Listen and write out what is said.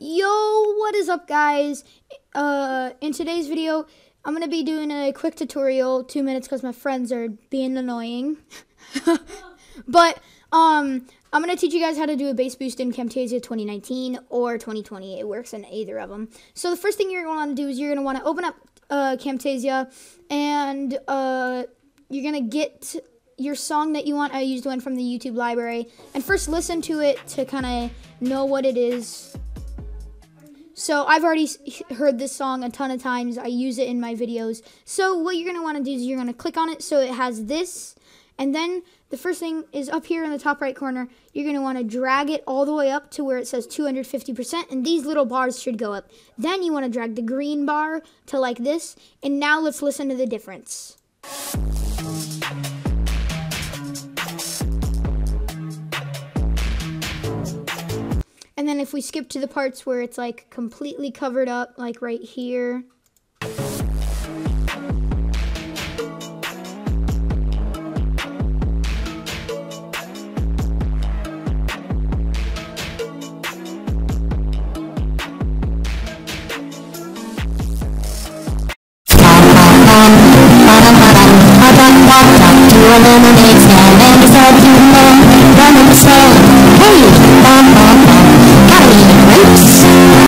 Yo, what is up guys? Uh, in today's video, I'm going to be doing a quick tutorial, two minutes because my friends are being annoying. but, um, I'm going to teach you guys how to do a bass boost in Camtasia 2019 or 2020. It works in either of them. So the first thing you're going to want to do is you're going to want to open up uh, Camtasia and uh, you're going to get your song that you want. I used one from the YouTube library. And first listen to it to kind of know what it is so I've already heard this song a ton of times. I use it in my videos. So what you're going to want to do is you're going to click on it so it has this. And then the first thing is up here in the top right corner, you're going to want to drag it all the way up to where it says 250%. And these little bars should go up. Then you want to drag the green bar to like this. And now let's listen to the difference. And then if we skip to the parts where it's like completely covered up, like right here.